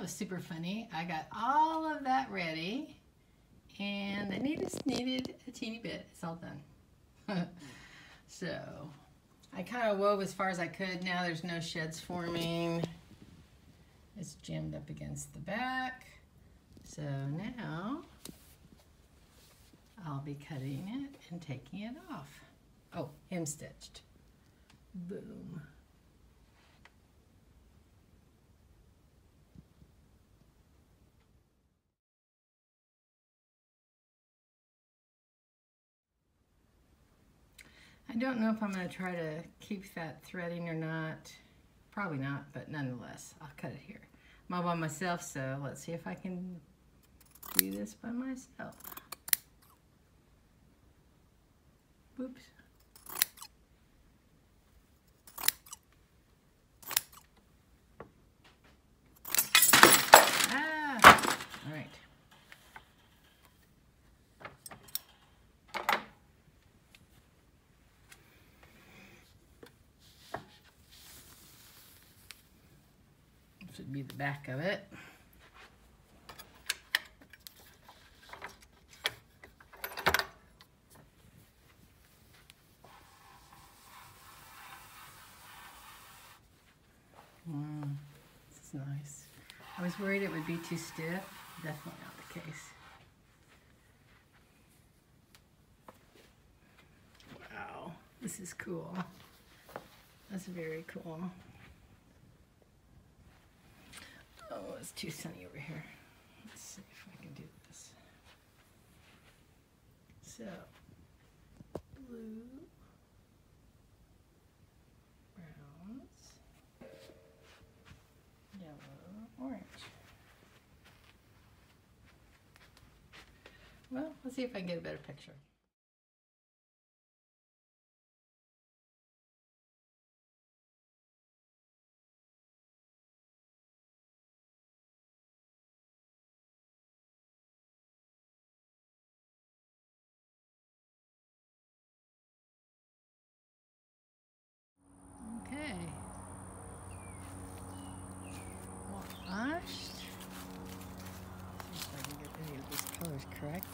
was super funny. I got all of that ready and I needed, needed a teeny bit. It's all done. so I kind of wove as far as I could. Now there's no sheds forming. It's jammed up against the back. So now I'll be cutting it and taking it off. Oh, hem stitched. Boom. I don't know if I'm going to try to keep that threading or not. Probably not, but nonetheless, I'll cut it here. I'm all by myself, so let's see if I can do this by myself. Whoops. Ah, all right. This would be the back of it. Mm, this is nice. I was worried it would be too stiff. Definitely not the case. Wow, this is cool. That's very cool. Oh, it's too sunny over here. Let's see if I can do this. So, blue, browns, yellow, orange. Well, let's see if I can get a better picture. Okay. Washed. See if I can get any colors correct.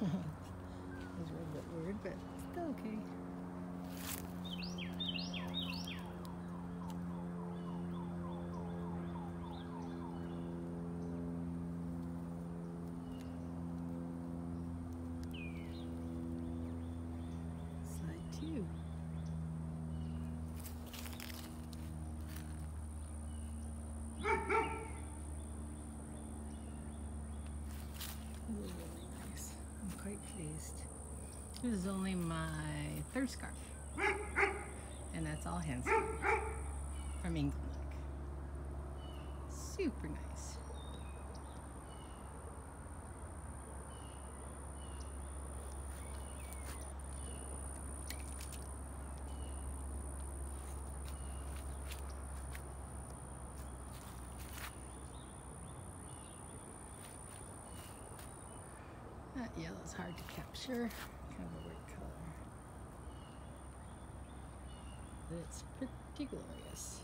Those were a little bit weird, but still okay. Side two. Really nice. I'm quite pleased. This is only my third scarf. And that's all hand spun from Inglenook. Super nice. That yellow's hard to capture. Kind of a weird color. But it's pretty glorious.